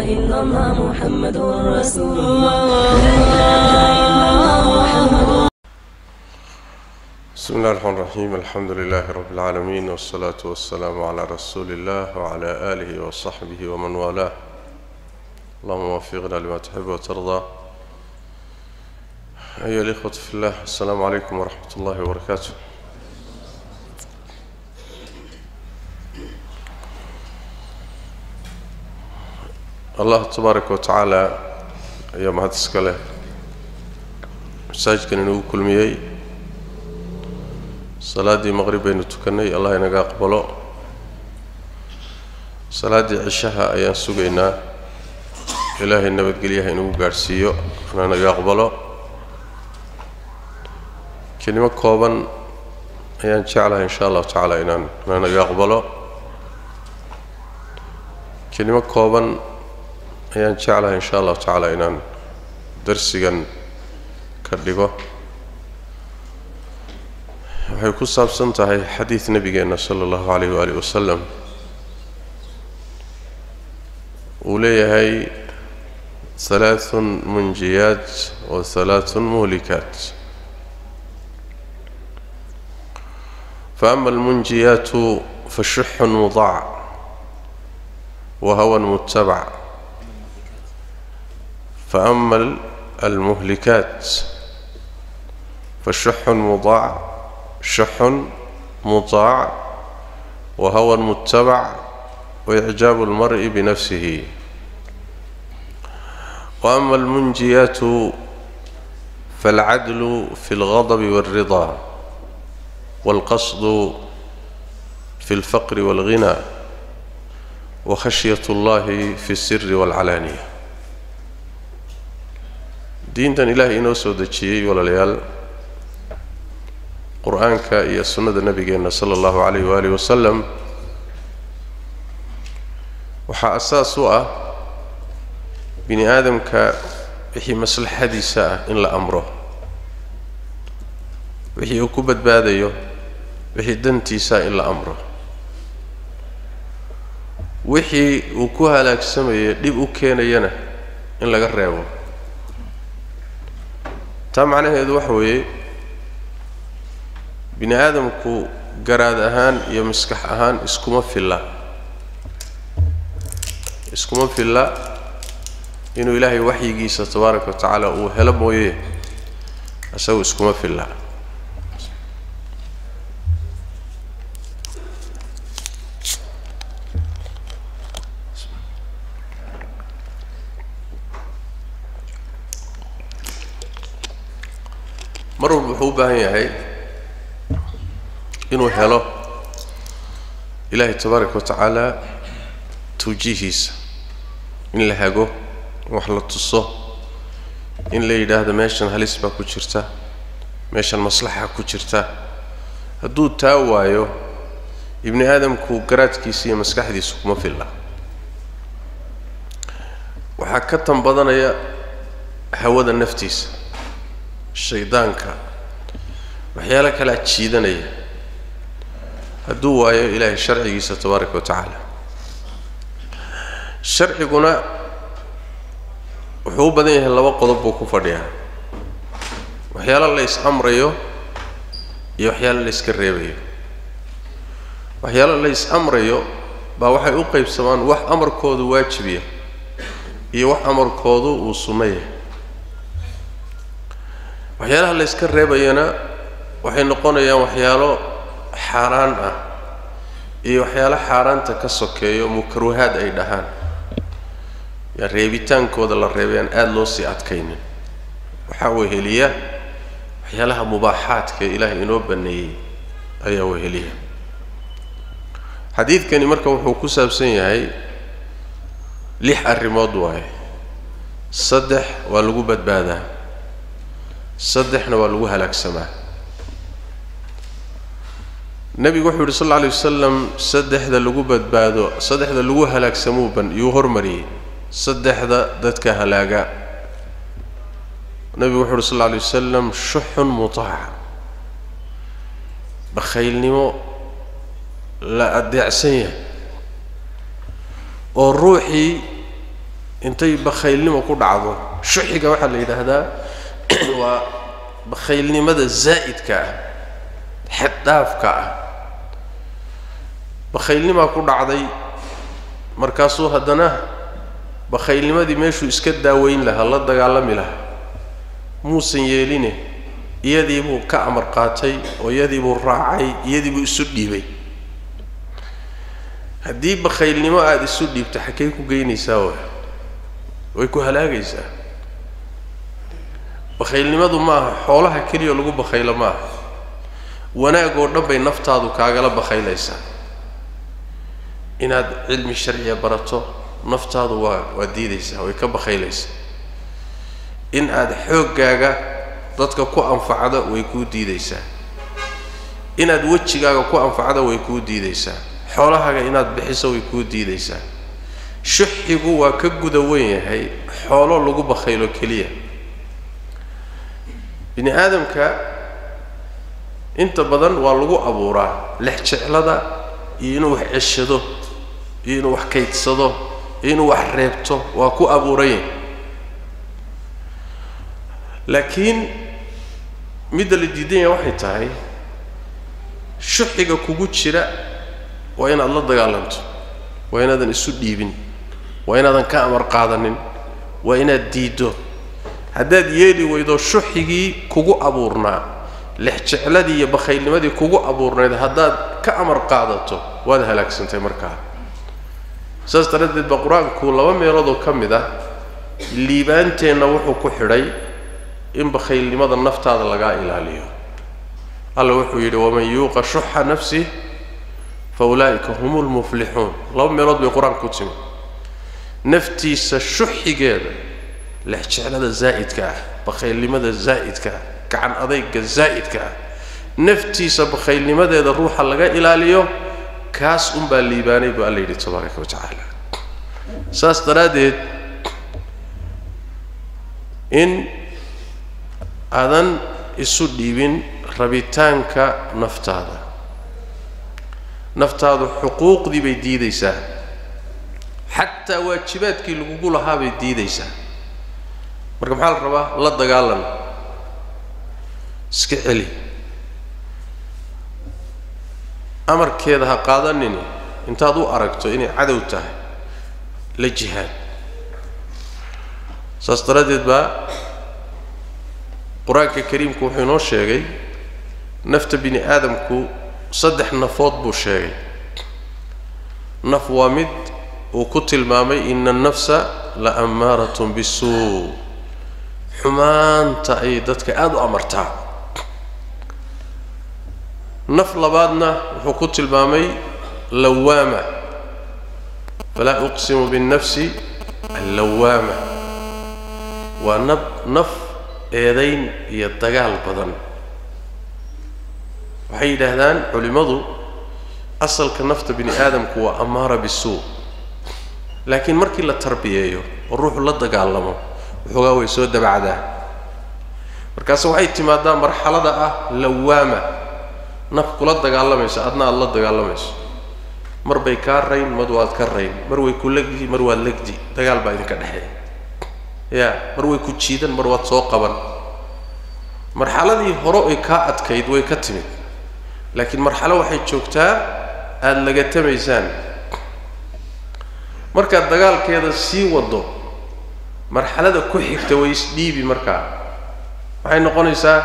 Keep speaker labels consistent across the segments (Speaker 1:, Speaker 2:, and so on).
Speaker 1: إلا الله محمد رسول الله.
Speaker 2: بسم الله الرحمن الرحيم. الحمد لله رب العالمين والصلاة والسلام على رسول الله وعلى آله وصحبه ومن والاه. اللهم وفقنا لما تحب وترضى. أيها الإخوة في الله السلام عليكم ورحمة الله وبركاته. الله تبارك وتعالى يا مهد اسكاله مساجد كان نو كلميي صلاة المغرب بين الله ينغا قبلو. صلاة العشاء ايا سغينا الهي نبد قليها انو غارسيو أنا نغا قبلو. كلمه كوبن ايا إن شاء الله ان شاء الله تعالى ان أنا نغا ayaan jeclahay insha allahu tacaala inaan darsigan ka dhigo waxay ku saabsan tahay xadiid nebigeenna sala allahu calayh waaalih wasalam uu leeyahay halaathun munjiyaat wa halaathun muhlikaat faama almunjiyaatu fashuxun mudac wa hawan faama almuhlikaat فشح مضاع شح مطاع وهوى متبع وإعجاب المرء بنفسه. وأما المنجيات فالعدل في الغضب والرضا والقصد في الفقر والغنى وخشية الله في السر والعلانية. Diintan ilaahay inoo soo dejiyey walaalayaal qur'aanka iyo sunnada nebigeenna sala allahu calayh waaalih wasalam waxaa asaas u ah bini aadamka wixii maslaxadiisa ah in la amro wixii uu ku badbaadayo wixii dantiisaa in la amro. Wixii uu ku halaagsamaya dhib u keenayana in laga reebo taa macnaheedu waxa weeye bini aadamku garaad ahaan iyo maskax ahaan iskuma filla. Iskuma filla inuu ilaahay waxyigiisa tabaaraka wa tacaala uu helo mooye isagu iskuma filla mar walba wuxuu u baahan yahay inuu helo ilaahay tabaaraka wa tacaala tawjiihiisa in la hago wax la tuso in la yidhaahdo meeshan halis baa ku jirta meeshan maslaxa ku jirta. Hadduu taa waayo ibni aadamku garaadkiisa iyo maskaxdiisa kuma filla waxaa ka tan badanaya hawada naftiisa shaydaanka. Waxyaalo kalaa jiidanaya hadduu waayo ilaahay sharcigiisa tabaaraka wa tacaala. Sharciguna wuxuu u badan yahay laba qodob buu ku fadhiyaa. Waxyaalo la is-amrayo iyo waxyaalo la yska reebayo. Waxyaalo la is-amrayo baa waxay u qaybsamaan wax amarkoodu waajibiya iyo wax amarkoodu uu sunnaya waxyaalaha la yska reebayana waxay noqonayaan waxyaalo xaaraan ah iyo waxyaalo xaaraanta ka sokeeyo mukaruhaad ay dhahaan. Yaa reebitaankooda la reebay aan aada loo sii adkaynin. Waxaa weheliya waxyaalaha mubaaxaadka ilaahay inoo banneeyey ayaa weheliya xadiidkani marka wuxuu ku saabsan yahay lix arrimood waaye. Saddex waa lagu badbaadaa saddexna waa lagu halaagsamaa nebigu wuxuu yidhi sal alla alay wasalam saddexda lagu badbaado saddexda lagu halaagsamuu ban yuu hormariyey saddexda dadka halaaga. Nebigu wuxu uhi sal alla alay wasalam shuxun mutaaca bakhaylnimo la adeecsan yahay oo ruuxii intay bakhaylnimo ku dhacdo shuxiga waxaa la yidhaahdaa waa bakhaylnimada zaa'idka ah xaddhaafka ah. Bakhaylnimaa ku dhacday markaasuu haddana bakhaylnimadii meeshuu iska daaweyn lahaa la dagaalami lahaa. Muusan yeeline iyadiibuu ka amar qaatay oo iyadiibuu raacay iyadiibuu isu dhiibay. Haddii bakhaylnimo aada isu dhiibto xaggey ku geynaysaa wa way ku halaagaysaa bakhaylnimadu ma aha xoolaha keliya lagu bakhaylo ma aha wanaag oo dhan bay naftaadu kaagala bakhaylaysaa inaad cilmi sharciya barato naftaadu waa waa diidaysaa way ka bakhaylaysaa in aad xooggaaga dadka ku anfacdo way kuu diidaysaa. Inaad wejigaaga ku anfacdo way kuu diidaysaa. Xoolahaaga inaad bixiso way kuu diidaysaa. Shuxigu waa ka guda weyn yahay xoolo lagu bakhaylo keliya bini aadamka inta badan waa lagu abuuraa lex jeclada iyo inuu wax ceshado iyo inuu wax kaydsado iyo inuu wax reebto waa ku abuurayn laakiin midda la diidan yahay waxay tahay shuxiga kugu jira waa inaad la dagaalanto waa inaadan isu dhiibin waa inaadan ka amar qaadanin waa inaad diiddo haddaad yeeli weydo shuxigii kugu abuurnaa lex jecladii iyo bakhaylnimadii kugu abuurnayd haddaad ka amar qaadato waad halaagsantay markaa. Saas daraaddeed baa qur'aanku laba meeloodoo ka mid ah liibaanteenna wuxuu ku xidhay in bakhaylnimada naftaada lagaa ilaaliyo. Alla wuxuu yidhi waman yuuqa shuxa nafsih fa ulaa'ika hum lmuflixuun laba meelood bay qur'aanku ku timi naftiisa shuxigeeda lex jeclada zaa'idka ah bakhaylnimada zaa'idka ah gacan adayga zaa'idka ah naftiisa bakhaylnimadeeda ruuxa laga ilaaliyo kaas unbaa liibaanay buu alla yidhi tabaaraka wa tacaala. Saas daraaddeed in aadan isu dhiibin rabitaanka naftaada. Naftaadu xuquuqdii bay diidaysaa. Xataa waajibaadkii lagugu lahaa bay diidaysaa marka maxaa la rabaa? La dagaalan. Iska celi. Amarkeeda ha qaadanini. Intaad u aragto inay cadow tahay. La jihaad. Saas daraaddeed baa qur'aanka kariimku wuxuu inoo sheegay nafta bini aadamku saddex nafood buu sheegay. Naf waa mid uu ku tilmaamay ina annafsa la ammaaratun bisuu xumaanta ayay dadka aada u amartaa. Naf labaadna wuxuu ku tilmaamay lawaama. Falaa uqsimu binnafsi allawaama. Waa nab naf eedayn iyo dagaal badan. Waxay yidhaahdaan culimmadu asalka nafta bini aadamku waa ammaara bisuu laakiin markii la tarbiyeeyo oo ruuxu la dagaalamo waxoogaa way soo dabacdaa. Markaase waxay timaadaa marxalada ah lawaama. Naf kula dagaalamayso adna aada la dagaalamayso mar bay kaa rayn mad waad ka rayn. Mar way ku legdi mar waad legdi dagaal baa idinka dhexeeya. Ya mar way ku jiidan mar waad soo qaban. Marxaladii hore ay kaa adkayd way ka timid. Laakiin marxalo waxay joogtaa aada lagatamaysaan markaad dagaalkeeda sii wado marxalada ku xigta way isdhiibi markaa waxay noqonaysaa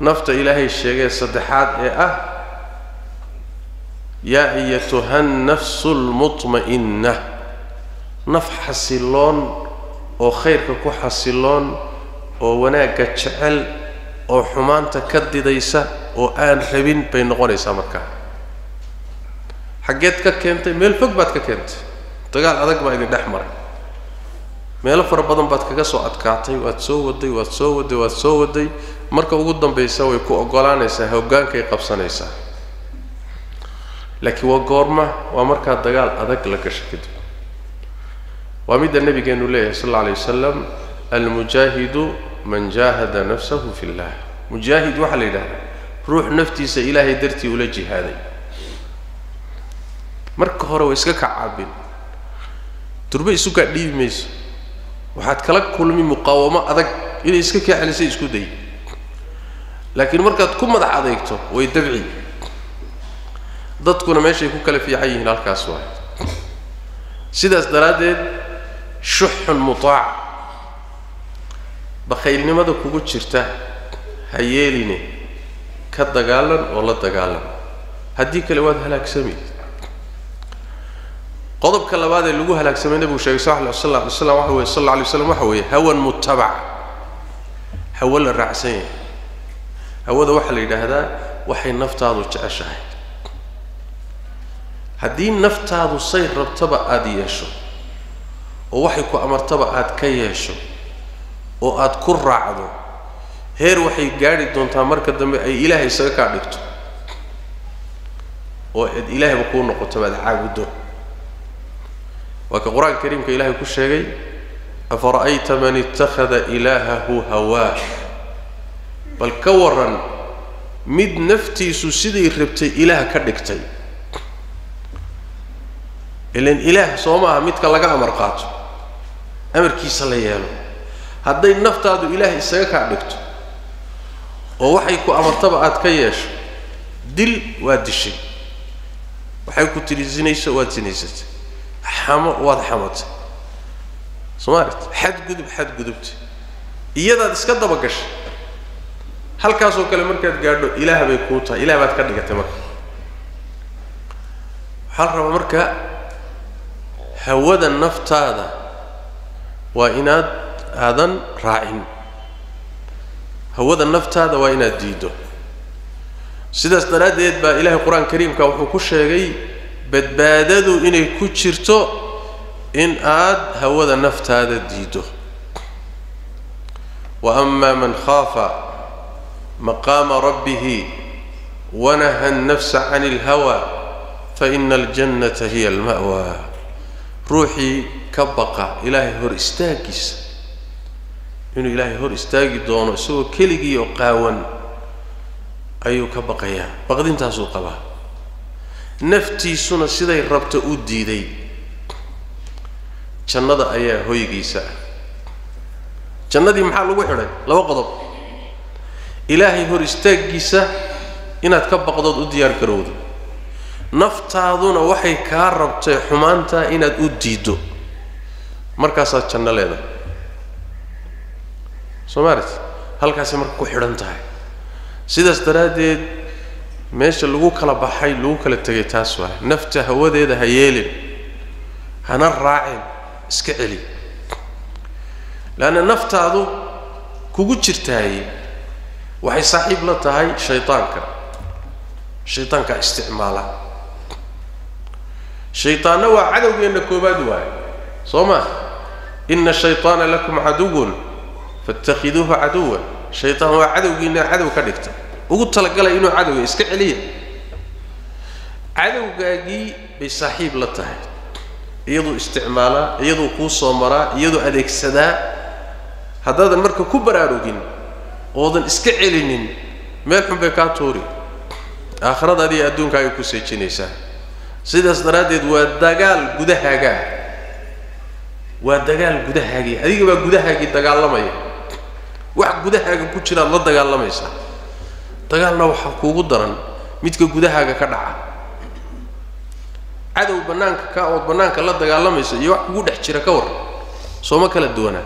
Speaker 2: nafta ilaahay sheegee saddexaad ee ah yaa ayatuha nnafsu lmutma'inna naf xasiloon oo khayrka ku xasiloon oo wanaagga jecel oo xumaanta ka didaysa oo aan rabin bay noqonaysaa markaa xaggeed ka keentay meel fog baad ka keentay. Dagaal adag baa idin dhex maray meelo fara badan baad kaga soo adkaatay waad soo waday waad soo waday waad soo waday. Marka ugu dambaysa way ku oggolaanaysaa hoggaankay qabsanaysaa. Laakiin waa goorma waa markaa dagaal adag la gasho kadib. Waa midda nabigeenu leeyahay sal alla alay wasalam almujaahidu man jaahada nafsahu fi llah mujaahid waxaa la yidhahdaa ruux naftiisa ilaahay dartii ula jihaaday. Marka hore way iska kacaabin durbe isugaa dhiibi mayso waxaad kala kulmi muqaawamo adag inay iska kaa celisay isku day laakiin markaad ku madax adeegto way dabci. Dadkuna meeshay ku kala fiican yihiin halkaas waay sidaas daraaddeed shuxun mutaac. Bakhaylnimada kugu jirta ha yeeline ka dagaalan oo la dagaalan. Haddii kale waad halaagsami qodobka labaad ee lagu halaagsamay nebigu sheegay sal lla sl ly slam waxa weye sal alla alay slam waxa weeye hawan mutabac. Hawo la raacsan yahay. Hawada waxaa la yidhaahdaa waxay naftaadu jeceshahay. Haddii naftaadu say rabtaba aada yeesho oo waxay ku amartaba aad ka yeesho oo aad ku raacdo heer waxay gaadhi doontaa marka dambe ay ilaahay isaga kaa dhigto oo ad ilaahayba kuu noqotaba aad caabuddo waa ka qur'aanka kariimka ilaahay ku sheegay afara'ayta man ittakhada ilaahahu hawaah bal ka waran mid naftiisu siday rabtay ilaah ka dhigtay. Ilan ilaah soo maaha midka laga amar qaato amarkiisa la yeelo. Hadday naftaadu ilaah isaga kaa dhigto oo waxay ku amartaba aad ka yeesho dil waad dishay. Waxay ku tidhi zinayso waad zinaysatay xamo waad xamatay soomaalit xadgudub xadgudubta iyadaad iska daba gashay. Halkaasoo kale markaad gaadho ilaah bay kuu tahay. Ilaah baad ka dhigatay marka. Waxaa la rabaa marka hawada naftaada waa inaad aadan raacin. Hawada naftaada waa inaad diiddo. Sidaas daraaddeed baa ilaahay qur'aanka kariimka wuxuu ku sheegay badbaadadu inay ku jirto in aad hawada naftaada diiddo wa ama man khaafa maqaama rabbihi wanaha annafsa can اlhawa faina aljannata hiya alma'wa. Ruuxii ka baqa ilaahay hor istaagiisa inuu ilaahay hor istaagi doono isagoo keligii oo qaawan ayuu ka baqayaa. Baqdintaasuu qabaa naftiisuna siday rabta u diiday. Jannada ayaa hoygiisa ah. Jannadii maxaa lagu xidhay? Laba qodob. Ilaahay hor istaaggiisa inaad ka baqdood u diyaar garowdo. Naftaaduna waxay kaa rabtay xumaantaa inaad u diiddo. Markaasaad janno leedahay. Soo maalit halkaasay marka ku xidhan tahay. Sidaas daraaddeed meesha lagu kala baxay lagu kala tegay taas waay. Nafta hawadeeda ha yeelin hana raacin iska celi. Leanna naftaadu kugu jirtaaye waxay saaxiib la tahay shaydaanka shaytaanka isticmaala. Shaytaanna waa cadowgeenna koobaad waaye soo ma ina shaytaana lakum caduwun faاtakiduuhu caduwan shaytaan waa cadowgiinna cadow ka dhigta ugu talagalay inuu cadowga iska celiya cadowgaagii bay saaxiib la tahay. Iyaduu isticmaalaa iyaduu kuu soo maraa iyaduu adeegsadaa. Haddaadan marka ku baraarugin oodan iska celinin meel xun bay kaa tuuri. Aakhiradaadi iyo adduunka ay ku seejinaysaa. Sidaas daraaddeed waa dagaal gudahaagaa waa dagaal gudahaagii adiga baa gudahaagii dagaalamaya. Wax gudahaaga ku jiraad la dagaalamaysaa dagaalna waxaa kuugu daran midka gudahaaga ka dhaca. Cadow bannaanka ka ood bannaanka la dagaalamayso iyo wax kugu dhex jira ka war sooma kala duwanaa.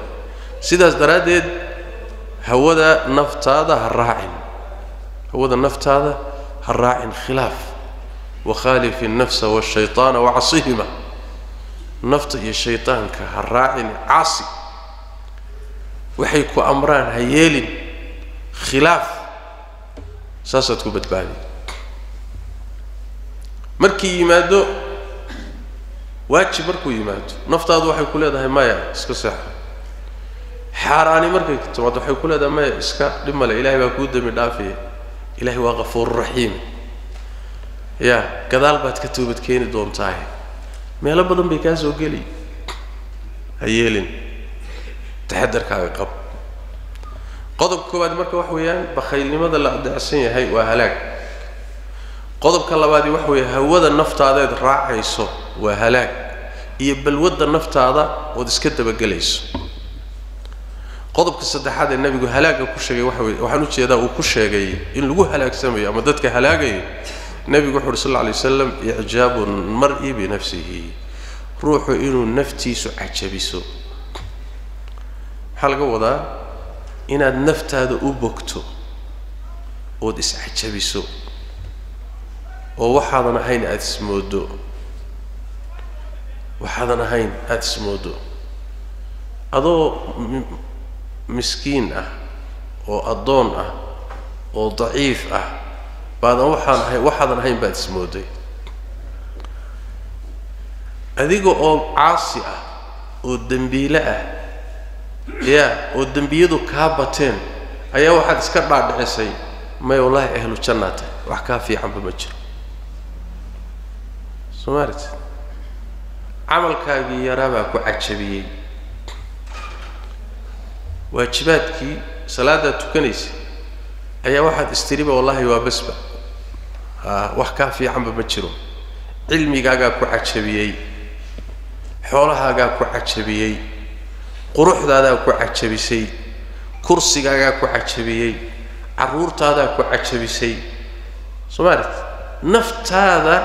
Speaker 2: Sidaas daraaddeed hawada naftaada ha raacin. Hawada naftaada ha raacin khilaaf. Wakhaalifi innafsa waashaytaana wacasihima nafta iyo shaytaanka ha raacin caasi. Waxay ku amraan ha yeelin khilaaf saasaad ku badbaadi markii yimaado waajib markuu yimaado naftaadu waxay ku leedahay maya iska seexo xaaraani markay timaado waxay ku leedahay maya iska dhib male ilahay baa kuu dembi dhaafaya ilahay waa kafuuru raxiim ya gadaal baad ka toobad keeni doontaaye meelo badan bay kaa soo geli. Ha yeelin taxadarkaaga qab qodobka koowaad marka waxa weeyaan bakhaylnimada la adeecsan yahay waa halaag. Qodobka labaadi waxa weeye hawada naftaadeed raacayso waa halaag. Iyo balwadda naftaada ood iska dabagelayso. Qodobka saddexaad ee nebigu halaagga ku sheegay waxa weye waxaan u jeedaa uu ku sheegay in lagu halaagsamayo ama dadka halaagayo nebigu wuxu uhi sal alla alay waslam icjaabu lmar'i binafsihi ruuxu inuu naftiisu cajabiso. Maxaa laga wadaa inaad naftaada u bogto ood iscajabiso oo waxaadan ahayn aada ismooddo waxaadan ahayn aada ismooddo. Adoo miskiin ah oo addoon ah oo daciif ah baadan waxaan ahayn waxaadan ahayn baad ismoodday. Adiga oo caasi ah oo dembiile ah ya oo dembiyadu kaa bateen ayaa waxaad iska dhaadhicisay may wallaahi ahlu jannaa wax kaa fiicanba ma jiro. Soo maalit camalkaagii yaraabaa ku cajabiyey. Waajibaadkii salaadaad tukanaysa ayaa waxaad istiriba wallaahi waa basba a wax kaa fiicanba ma jiro. Cilmigaagaa ku cajabiyey. Xoolahaagaa ku cajabiyey quruxdaadaa ku cajabisay kursigaagaa ku cajabiyey carruurtaadaa ku cajabisay. Soo maalit naftaada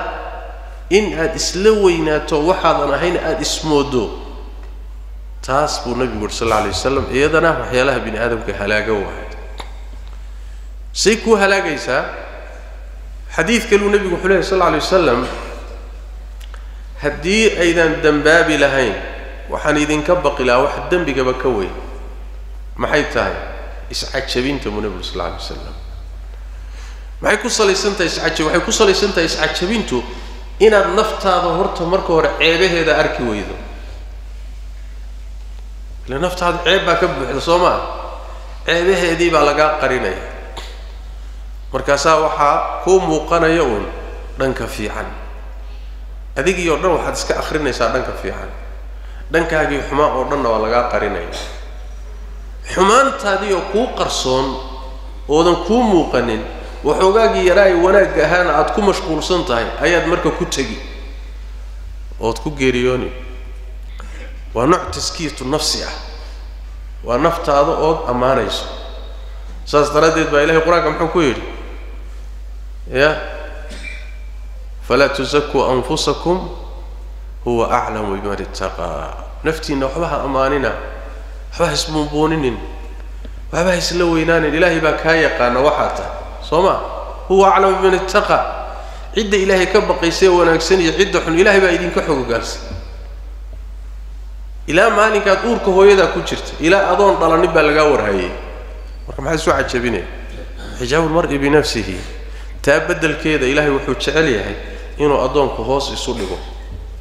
Speaker 2: in aad isla weynaato waxaadan ahayn aada ismooddo taas buu nabigu uri sal alla alay wasalam iyadana waxyaalaha bini aadamka halaaga wahay say kuu halaagaysaa? Xadiid kaluu nebigu wuxuu lehy sal alla alay wasalam haddii aydan dembaabi lahayn waxaan idinka baqi lahaa wax dembigaba ka weyn. Maxay tahay? Iscajabinta buu nebigu sal alay wasalam maxay ku salaysan tahay iscajab waxay ku salaysan tahay iscajabintu inaad naftaada horta marka hore ceebaheeda arki weydo. Ile naftaada ceeb baa ka buuxda soo maa ceebaheedii baa lagaa qarinaya. Markaasaa waxaa kuu muuqanaya uun dhanka fiican. Adigii oo dhan waxaad iska akrinaysaa dhanka fiican dhankaagii xumaan oo dhanna waa lagaa qarinaya xumaantaadii oo kuu qarsoon oodan kuu muuqanin waxoogaagii yaraa ay wanaagga ahaana aada ku mashquulsan tahay ayaad marka ku tegi ood ku geeriyooni. Waa nooc taskiyatu nafsi ah. Waa naftaada ood ammaanayso. Saas daraaddeed baa ilahay qur'aanka muxuu ku yidhi ya falaa tusakuu anfusakum huwa aclamu biman ittaqaa naftiinna waxba ha ammaanina waxba ha isbuunbuuninin waxba ha isla weynaanin ilaahay baa kaa yaqaana waxaa tahay soo ma huwa aclamu biman ittaqaa cidda ilaahay ka baqaysee wanaagsan iyo cidda xun ilahay baa idinka xogogaalsan ilaa maalinkaad uurka hooyadaa ku jirta ilaa adoon dhalanin baa lagaa warhayay marka maxaa isu cajabinaya xijaabu lmar'i binafsihi taa beddelkeeda ilaahay wuxuu jecel yahay inuu addoonku hoos isu dhigo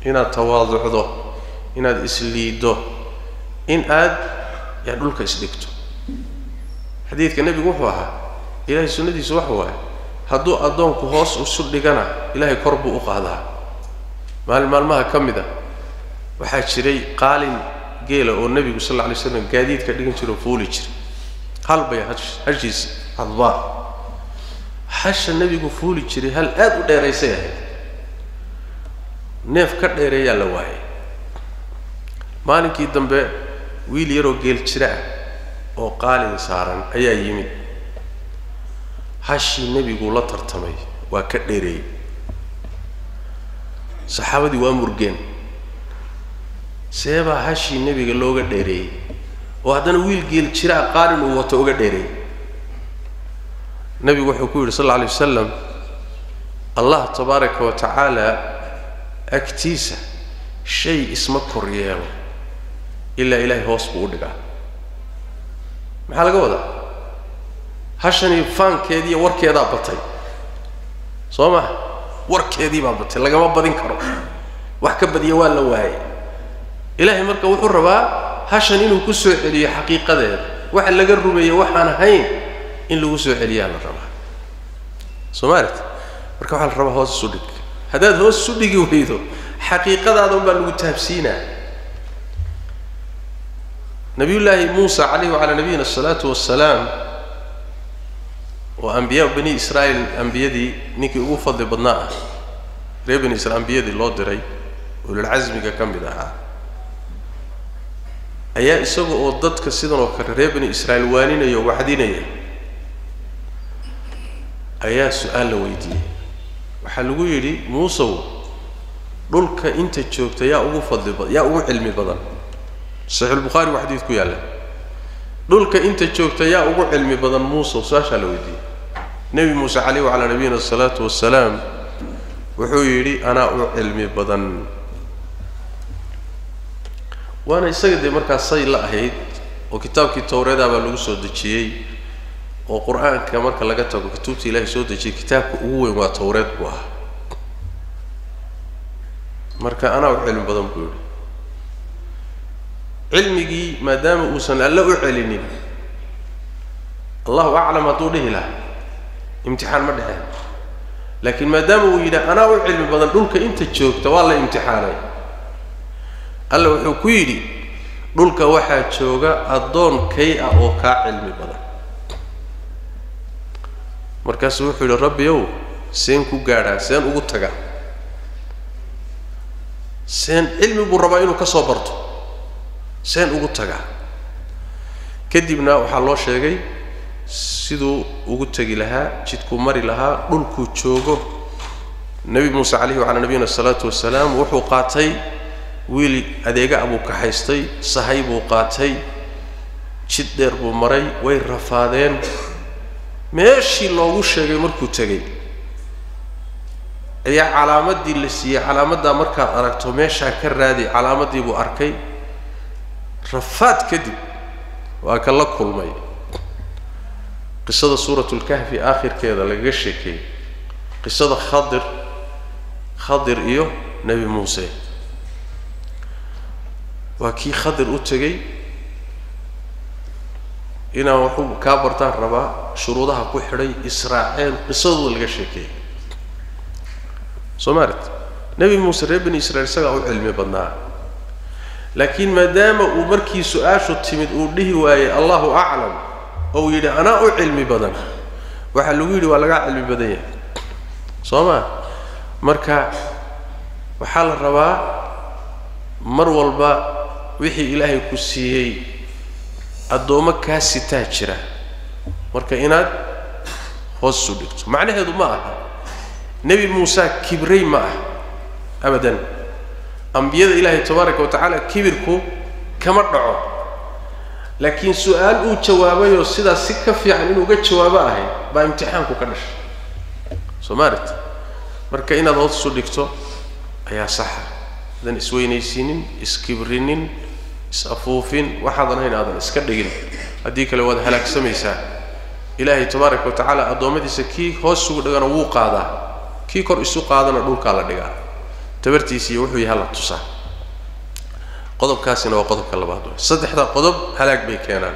Speaker 2: inaad tawaaducdo inaad isliiddo in aad yaa dhulka isdhigto. Xadiidka nebigu wuxuu ahaa ilaahay sunnadiisu waxa waaye hadduu addoonku hoos isu dhigana ilaahay kor buu u qaadaa. Maalin maalmaha ka mid a waxaa jiray qaalin geela oo nebigu sal alla alay slam gaadiidka dhigan jira fuuli jiray. Hal bay hash hashiisi hadbaa hasha nebigu fuuli jiray hal aad u dheeraysay ahayd neef ka dheereeyaa la waayay. Maalinkii dambe wiil yaroo geel jira ah oo qaalin saaran ayaa yimid. Hashii nebiguu la tartamay waa ka dheereeyey. Saxaabadii waa murgeen. Seebaa hashii nebiga looga dheereeyey. Oo haddana wiil geel jiraa qaalin uu wato uga dheereeyey. Nebigu wuxuu ku yidhi sal alla alay wasalam allah tabaaraka wa tacaala agtiisa shay isma kor yeelo ilaa ilaahay hoos buu u dhigaa. Maxaa laga wadaa? Hashanii faankeediiyo warkeedaa batay. Soo maha warkeedii baa batay lagama badin karo. Wax ka badiya waa la waayay. Ilaahay marka wuxuu rabaa hashan inuu ku soo celiyo xaqiiqadeeda. Waxa laga rumeeye waxaan ahayn in lagu soo celiyaa la rabaa. Soo maalit marka waxaa la rabaa hoos isu dhig haddaad hoos isu dhigi weydo xaqiiqadaada unbaa lagu taabsiinaa. Nabiyullaahi muusa calayhi wacalaa nabiyina asalaatu wassalaam oo ambiyaa bani israa'iil ambiyadii ninkii ugu fadli badnaa ah reer bani israiil ambiyadii loo diray ululcasmiga ka mid ahaa ayaa isaga oo dadka sidan oo kale reer bani israa'iil waaninaya wacdinaya ayaa su'aal la weydiiyey waxaa lagu yidhi muusow dhulka inta joogta yaa ugu fadli badan yaa ugu cilmi badan. Saxiixulbukhaari waa xadiid ku yaalla dhulka inta joogta yaa ugu cilmi badan muusow su'aashaa la weydiiyey. Nebi muuse caleyh wacalaa nabiyina asalaatu wassalaam wuxuu yidhi anaa u cilmi badan. Waana isaga dee markaa say la ahayd oo kitaabkii towreedaa baa lagu soo dejiyey oo qur'aanka marka laga tago kutubta ilaahay soo dejiyey kitaabka ugu weyn waa towreed buu ahaa marka anaa u cilmi badan buu yidhi. Cilmigii maadaama uusan alle u celinin allahu aclam hadduu dhihi lahaa imtixaan ma dhexeen laakiin maadaama uu yidhi anaa u cilmi badan dhulka inta joogta waa la imtixaanay. Alla wuxuu ku yidhi dhulka waxaa jooga addoon kay ah oo kaa cilmi badan markaasuu wuxuu yidhi rabbi ow seen ku gaadhaa seen ugu tagaa seen cilmi buu rabaa inuu ka soo barto. Seen ugu tagaa kadibna waxaa loo sheegay siduu ugu tegi lahaa jidkuu mari lahaa dhulkuu joogo. Nebi muuse calayhi wacalaa nabiyina asalaatu wasalaam wuxuu qaatay wiil adeega abuu kaxaystay sahay buu qaatay jid dheer buu maray way rafaadeen meeshii loogu sheegay markuu tegey ayaa calaamaddii la siiyey calaamaddaa markaad aragto meeshaa ka raadi calaamaddii buu arkay. Rafaad kadib waa ka la kulmay. Qisada suuratulkahfi aakhirkeeda lagaga sheekeeyey qisada khadir khadir iyo nebi muuse. Waa kii khadir u tegey inaan waxu kaa bartaan rabaa shuruudaha ku xidhay israaceen qisadooda laga sheekeeyey soo maalit nebi muuse reer bani israiil isagaa u cilmi badnaa. Laakiin maadaama uu markii su'aashu timid uu dhihi waayey allahu aclam oo uu yidhi anaa u cilmi badan. Waxaa lagu yidhi waa lagaa cilmi badan yahay. Soo maa marka waxaa la rabaa mar walba wixii ilaahay ku siiyey addoommo kaa sitaa jira. Marka inaad hoos u dhigto. Macnaheedu ma aha. Nebi muuse kibray ma ah abadan. Ambiyada ilaahay tabaaraka wa tacaala kibirku kama dhaco. Laakiin su'aal uu jawaabayoo sidaas si ka fiican inuu uga jawaabo ahay baa imtixaanku ka dhashay. Soo maalit marka inaad hoos u dhigto ayaa saxa. Adan isweynaysiinin iskibrinin is-afuufin waxaadan hayn aadan iska dhigin. Haddii kale waad halaagsamaysaa ilaahay tabaaraka wa tacaala addoommadiisa kii hoos ugu dhigana wuu qaadaa. Kii kor isu qaadana dhulkaa la dhigaa. Tabartiisiiyo wuxuu yahay la tusaa. Qodobkaasina waa qodobka labaad. Saddexda qodob halaag bay keenaan.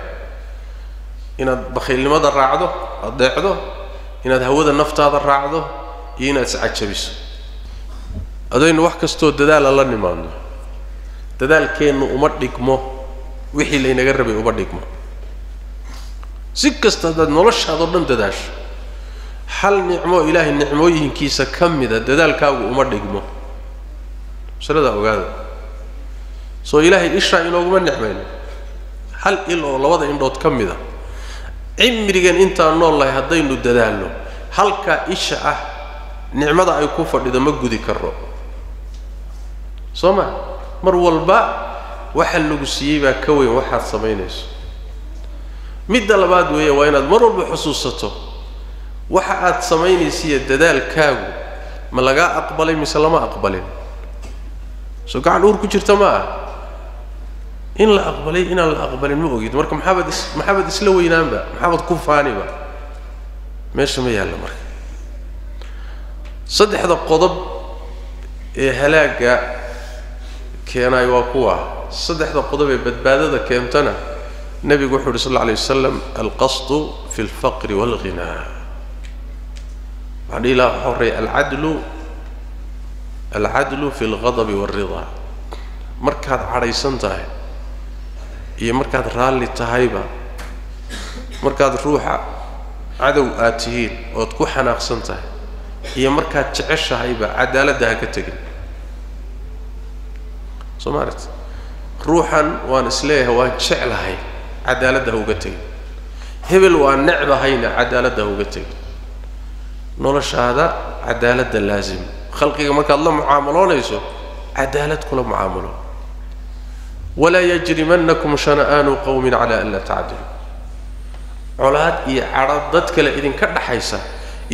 Speaker 2: Inaad bakhiilnimada raacdo adeecdo inaad hawada naftaada raacdo iyo inaad iscajabiso adaynu wax kastoo dadaala la nimaadno dadaalkeennu uma dhigmo wixii laynaga rabay uma dhigmo. Si kasta haddaad noloshaadao dhan dadaasho hal nicmo ilaahay nicmooyinkiisa ka mida dadaalkaagu uma dhigmo. Masaladaa ogaada. Soo ilaahay ishaa inooguma nicmayno hal il oo labada indhood ka mida. Cimrigan intaan nool lahay haddaynu dadaalno halkaa isha ah nicmada ay ku fadhido ma gudi karro. Soo ma mar walba waxa lagu siiyey baa ka weyn waxaad samaynayso. Midda labaad weeye waa inaad mar walba xusuusato waxa aad samaynaysiiyo dadaalkaagu ma lagaa aqbalay mise lama aqbalin? Soo gacan uur ku jirta ma ah in la aqbalay inaan la aqbalin ma ogid marka maxaabad is maxaabad isla weynaanba maxaabad ku faaniba meesha ma yaalla marka. Saddexda qodob ee halaagga keenaay waa kuwa saddexda qodob ee badbaadada keentana nebigu wuxuu uhi sal alla alay wasalam alqasdu fi alfaqri waalghinaa waxaan dhihi lahaa waxa horreeya alcadlu alcadlu fi alghadabi waalridaa markaad cadhaysan tahay iyo markaad raalli tahayba markaad ruuxa cadow aad tihiin ood ku xanaaqsan tahay iyo markaad jeceshahayba cadaaladda ha ka tegin soo maarat ruuxan waan is leeyahay waan jeclahay cadaaladda uga tegin. Hebel waan necbahayna cadaaladda uga tegin. Noloshaada cadaaladda laasim khalqiga markaad la mucaamaloonayso cadaalad kula mucaamalo. Walaa yajrimannakum shana'aanu qowmin calaa an laa tacdilu. Colaad iyo cadho dad kale idinka dhaxaysa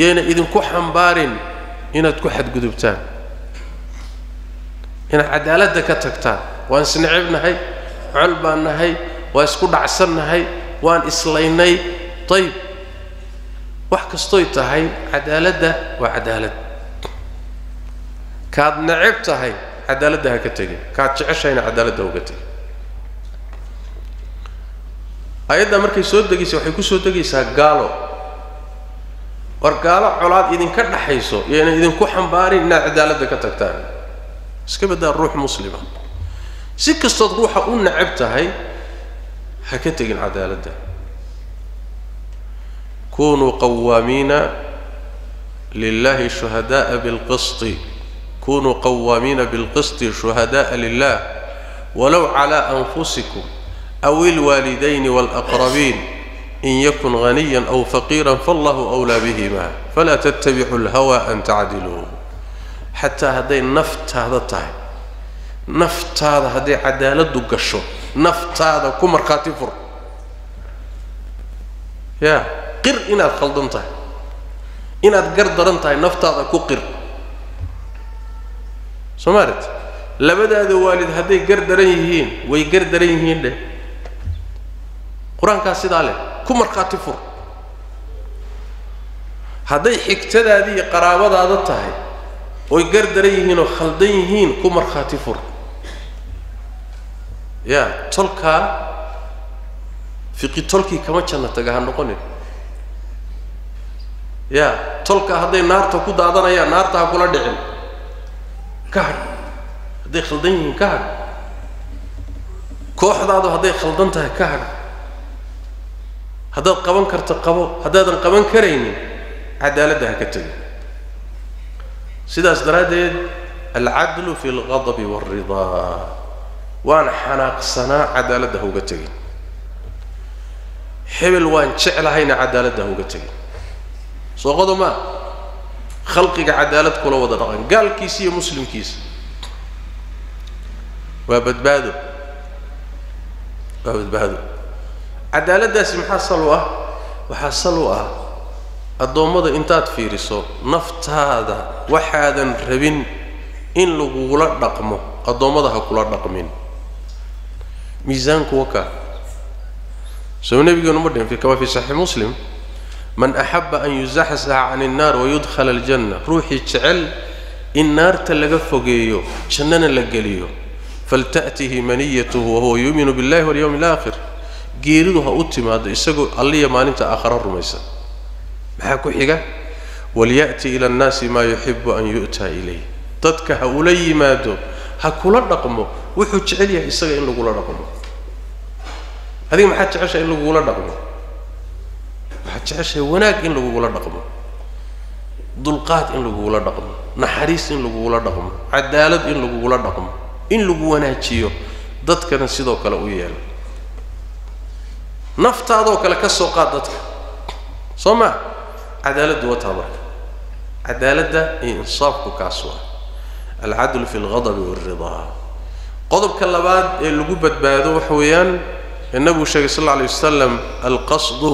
Speaker 2: yayna idinku xambaarin inaad ku xadgudubtaan inaad cadaaladda ka tagtaan. Waan isnecibnahay col baan nahay waan isku dhacsannahay waan islaynay. Ayib wax kastoy tahay cadaaladda waa cadaalad. Kaad necib tahay cadaaladda ha ka tegin. Kaad jeceshahayna cadaaladda uga tegin. Ayadda markay soo degaysa waxay ku soo degaysaa gaalo. War gaalo colaad idinka dhaxayso yayna idinku xambaarin inaad cadaaladda ka tagtaan iska baddaa ruux muslima si kastood ruuxa u necab tahay ha ka tegin cadaaladda kunuu qawaamiina lilahi shuhadaءa bilqisti kunuu qawaamiina bilqisti shuhadaءa lilah walow calى anfusikum aw ilwaalidayni wاlaqrabiin in yakun ghaniya aw faqiira fallahu أwlaa bihima falaa ttabicuu اlhawa an tacdiluu xataa hadday naftaada tahay. Naftaada hadday cadaaladdu gasho. Naftaada ku markhaati fur. Ya qir inaad khaldan tahay. Inaad gar daran tahay naftaada ku qir. Soo maaret labadaada waalid hadday gar daran yihiin way gar daran yihiin dheh qur'aankaas sidaa leh ku markhaati fur. Hadday xigtadaadii qaraabadaada tahay oy gar daran yihiin oo khaldan yihiin ku markhaati fur. Ya tolkaa fiqi tolkii kama janna taga ha noqonin. Ya tolka hadday naarta ku daadanayaan naarta ha kula dhicin. Ka hadh hadday khaldan yihiin ka hadh kooxdaadu hadday khaldan tahay ka hadh haddaad qaban karto qabo haddaadan qaban karaynin cadaaladda ha ka tegin sidaas daraaddeed alcadlu fi alqadabi waalridaa waan xanaaqsanaa cadaaladda ha uga tegin. Hebel waan jeclahayna cadaaladda ha uga tegin. Soo qodo maa khalqiga cadaalad kula wada dhaqan gaalkiisa iyo muslimkiisa waa badbaado. Waa badbaado. Cadaaladdaasi maxaa sal u ah? Waxaa sal u ah addoommada intaad fiiriso naftaada waxaadan rabin in lagula dhaqmo addoommada ha kula dhaqmin. Miisaanku wakaa soo nabigeenu ma dhihin kama fii saxiix muslim man axaba an yuzaxsaha can innaar wayudkhala aljanna. Ruuxii jecel in naarta laga fogeeyo jannana la geliyo. Falta'tihi maniyatuhu wahuwa yuuminu billahi walyawmi alaakhir geeridu ha u timaado isagoo alliya maalinta aakhara rumaysan maxaa ku xiga? Walya'ti ila annaasi maa yuxibu an yu'taa ilayh. Dadka ha ula yimaado ha kula dhaqmo wuxuu jecel yahay isaga in lagula dhaqmo. Adiga maxaad jeceshahay in lagugula dhaqmo? Waxaad jeceshahay wanaag in lagugula dhaqmo? Dulqaad in lagugula dhaqmo? Naxariis in lagugula dhaqmo? Cadaalad in lagugula dhaqmo? In lagu wanaajiyo? Dadkana sidoo kale u yeelo. Naftaadoo kale ka soo qaad dadka. Soo maa cadaaladdu wataa marka cadaaladda iyo insaafku kaas waa alcadlu fi alghadabi waalridaa qodobka labaad ee lagu badbaado waxa weeyaan ee nabigu sheegay sal alla alay wasalam alqasdu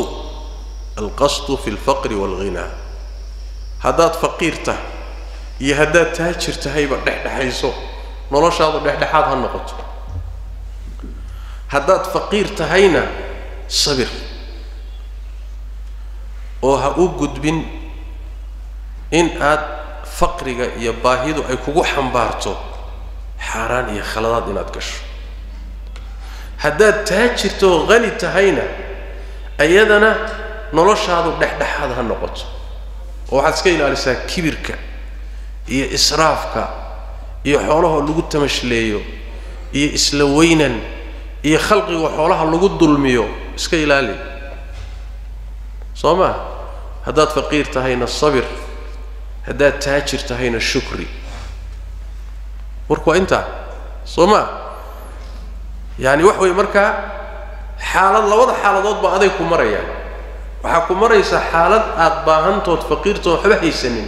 Speaker 2: alqasdu fi alfaqri waalghinaa haddaad faqiir tahay iyo haddaad taajir tahayba dhexdhexayso noloshaadu dhexdhexaad ha noqoto. Haddaad faqiir tahayna sabir oo ha u gudbin in aad faqriga iyo baahidu ay kugu xambaarto xaaraan iyo khaladaad inaad gasho. Haddaad taajirto oo qani tahayna iyadana noloshaadu dhexdhexaad ha noqoto. Oo waxaad iska ilaalisaa kibirka iyo israafka iyo xoolahoo lagu tamashleeyo iyo isla weynan iyo khalqiga xoolaha lagu dulmiyo. Iska ilaali soo maa haddaad faqiir tahayna sabir haddaad taajir tahayna shukri. Warku waa intaa. Soo maa yacani wax weeye markaa xaalad labada xaaladood baa aday ku marayaan. Waxaa ku maraysa xaalad aad baahantood faqiirtood waxba haysanin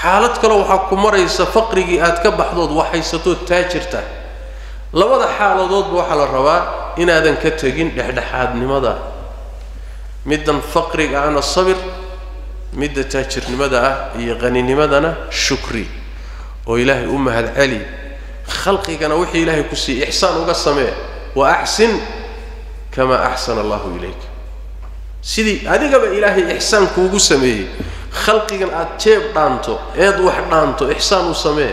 Speaker 2: xaalad kale waxaa ku maraysa faqrigii aad ka baxdood wax haysatood taajirta. Labada xaaladoodba waxaa la rabaa inaadan ka tegin dhexdhexaadnimada middan faqriga ahna sabir midda taajirnimada ah iyo qaninimadana shukri. Oo ilaahay u mahad celi khalqigana wixii ilaahay ku siiyey ixsaan uga samee. Wa axsin kamaa axsana allahu ilayka sidii adigaba ilaahay ixsaan kuugu sameeyey khalqigan aad jeeb dhaanto eed wax dhaanto ixsaan u samee.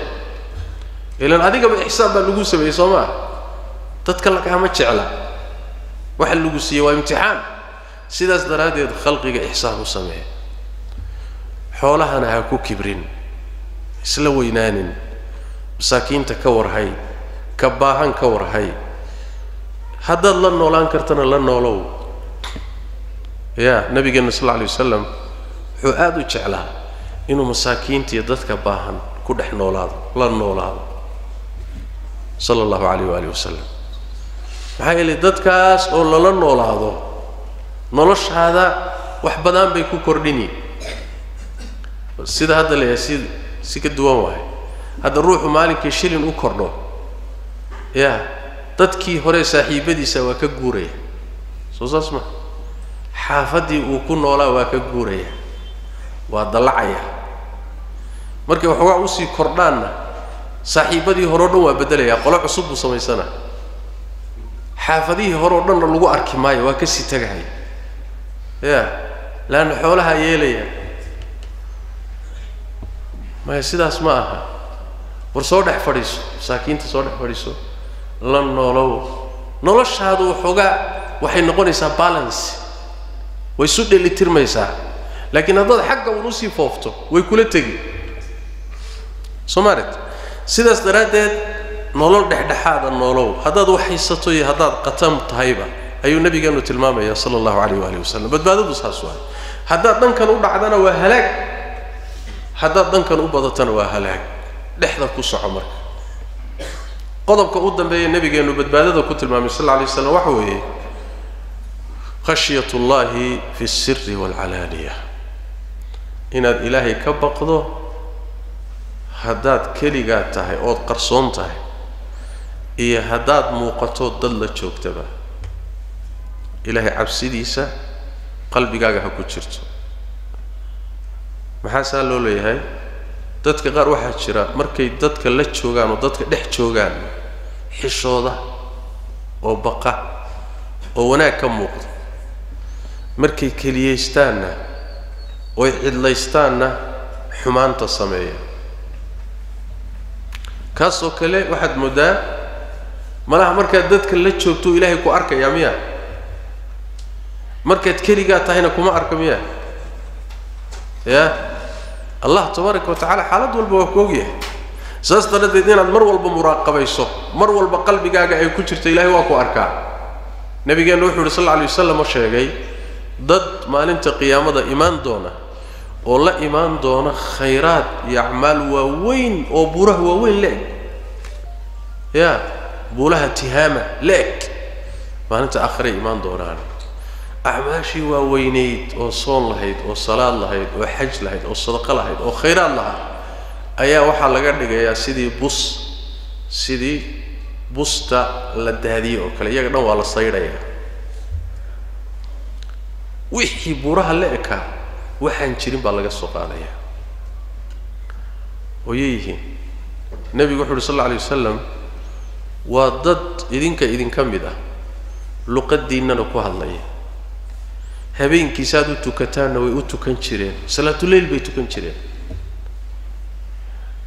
Speaker 2: Ilan adigaba ixsaan baa lagu sameeyey soo maa dadka lakaama jecla. Waxa lagu siiyey waa imtixaan sidaas daraaddeed khalqiga ixsaan u samee xoolahana ha ku kibrin isla weynaanin masaakiinta ka warhay ka baahan ka warhay haddaad la noolaan kartana la noolow. Ya nabigeenna sal alla alay wasalam wuxuu aada u jeclaa inuu masaakiinta dadka baahan ku dhex noolaado la noolaado. Sala allahu calayh waali wasalam maxaa yeelay dadkaas oo lala noolaado noloshaada wax badan bay ku kordhini. Sida hadda leeyahay si si ka duwan waahay hadda ruuxu maalinkii shilin u kordho. Ya dadkii hore saaxiibadiisa waa ka guuraya. Soo saas ma. Xaafaddii uu ku noolaa waa ka guuraya. Waa dallacaya. Markay waxoogaa u sii kordhaanna saaxiibadii hore o dhan waa beddelaya. Qolo cusub buu samaysana. Xaafadihii hore o dhanna lagu arki maayo waa ka sii tegahaya ya. Laanna xoolaha yeelaya. Maya sidaas ma aha. War soo dhex fadhiiso masaakiinta soo dhex fadhiiso la noolow. Noloshaadu waxoogaa waxay noqonaysaa balance. Way isu dhelitirmaysaa laakiin haddaad xagga un u sii foofto way kula tegi. Soo maaret sidaas daraaddeed nolol dhexdhexaada noolow. Haddaad wax haysato iyo haddaad qatam tahayba ayuu nabigeenu tilmaamaya sala allahu calayh waali wasalam badbaadadu saas waay. Haddaad dhankan u dhacdana waa halaag. Haddaad dhankan u badatana waa halaag. Dhexda ku soco marka. Qodobka u dambeeya nabigeenu badbaadada ku tilmaamay sal alay slam waxa weeye khashyat ullahi fi alsiri waalcalaaniya inaad ilaahay ka baqdo haddaad keligaa tahay ood qarsoon tahay iyo haddaad muuqato dad la joogtaba ilaahay cabsidiisa qalbigaaga ha ku jirto. Maxaa saa loo leeyahay? Dadka qaar waxaa jira markay dadka la joogaan oo dadka dhex joogaan xishooda oo baqa oo wanaag ka muuqda. Markay keliyaystaanna oy cidlaystaanna xumaanta sameeya. Kaasoo kale waxaad mooddaa malaha markaad dadka la joogto ilaahay ku arkayaa miya markaad keligaa tahayna kuma arka miya ya? Allah tabaaraka wa tacala xaalad walba waa ku ogyahay saas daradeed inaad mar walba muraaqabayso mar walba qalbigaaga ay ku jirto ilahay waa ku arkaa. Nabigeenna wuxuu yidhi sal alla alay wasalam oo sheegay dad maalinta qiyaamada imaan doona oo la imaan doona khayraad iyo acmaal waaweyn oo buuraha waaweyn la-eg ya? Buulaha tihaama la-eg maalinta aakhiray imaan doonaan acmaashii waaweynayd oo soon lahayd oo salaad lahayd oo xaj lahayd oo sadaqo lahayd oo khayraad lahaa ayaa waxaa laga dhigayaa sidii bus sidii busta la daadiyey oo kale. Iyaga dhan waa la saydhayaa. Wixii buuraha la ekaa waxaan jirin baa laga soo qaadayaa ooyay yihiin nebigu wuxu uhi sal alla alay wasalam waa dad idinka idinka mid ah luqadiinnana ku hadlaya habeenkiisaad u tukataanna way u tukan jireen. Salaatuleyl bay tukan jireen.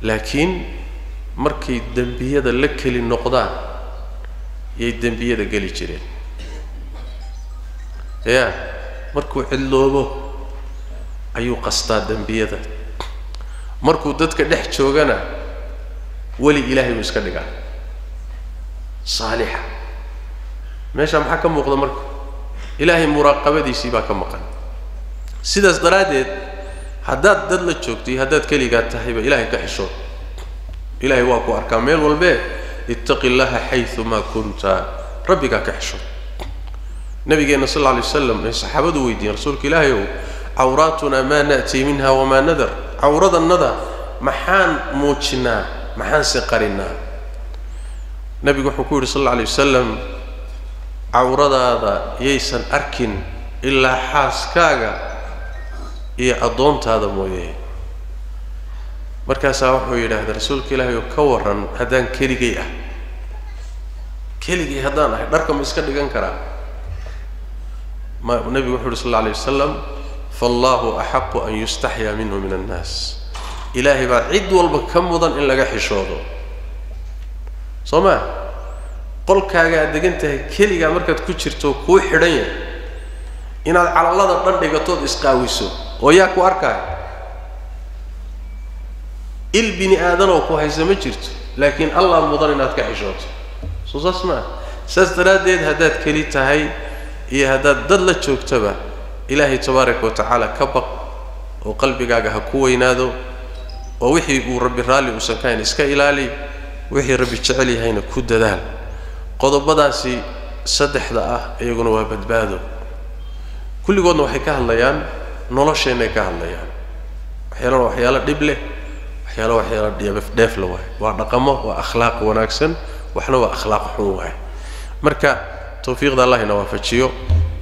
Speaker 2: Laakiin markay dembiyada la keli noqdaan yay dembiyada geli jireen. Ya markuu cidloobo ayuu qastaa dembiyada. Markuu dadka dhex joogana weli ilaahay buu iska dhigaa. Saalixa. Meesha maxaa ka muuqda marka ilaahay muraaqabadiisii baa ka maqan. Sidaas daraaddeed haddaad dad la joogto haddaad keligaa tahayba ilaahay ka xishood ilaahay waa ku arkaa meel walbee ittaqi llaha xayumaa kunta. Rabbigaa ka xisho. Nabigeenna sal alla alay wasalam ay saxaabadu weydiiyeen rasuulka ilaahay ow maa na'tii minha wamaa nadar. Cawradannada maxaan muujinnaa maxaanse qarinnaa nebigu wuxuu ku yidhi sal alla alay wasalam cawradaada yaysan arkin ilaa xaaskaaga iyo addoontaada mooye. Markaasaa wuxuu yidhaahda rasuulka ilaahay oo ka warran haddaan keligay ah. Keligay haddaan ahay dharka ma iska dhigan karaa? Ma nebigu wuxuu yidhi sal alla alay wasalam faallahu axaqu an yustaxyaa minhu min annaas ilaahay baa cid walba ka mudan in laga xishoodo. Soo maa qolkaaga degan tahay keligaa markaad ku jirto kuu xidhan yahay. Inaad calallada dhan dhigatood isqaawiso oo yaa ku arkaayo il bini aadanoo ku haysa ma jirto laakiin allah mudan inaad ka xishooto. Soo saas maa saas daraaddeed haddaad keli tahay iyo haddaad dad la joogtaba ilaahay tabaaraka wa tacaala ka baq oo qalbigaaga ha ku weynaado oo wixii uu rabbi raalli uusan ka hayn iska ilaali wixii rabbi jecel yahayna ku dadaal qodobadaasi saddexda ah iyaguna waa badbaado. Kulligoodna waxay ka hadlayaan nolosheennay ka hadlayaan. Waxyaalana waxyaalo dhib leh waxyaalo waxyaalo dheef dheef la waaye waa dhaqamo waa akhlaaq wanaagsan waxna waa akhlaaq xun waaye marka tawfiiqda allah waafajiyo.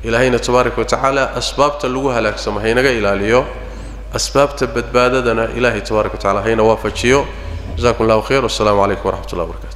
Speaker 2: Ilaahayna tabaaraka wa tacaala asbaabta lagu halaagsamo haynaga ilaaliyo. Asbaabta badbaadadana ilaahay tabaaraka wa tacala hayna waafajiyo. Jazakum allahu khayr. Wassalaamu calaykum waraxmat ullah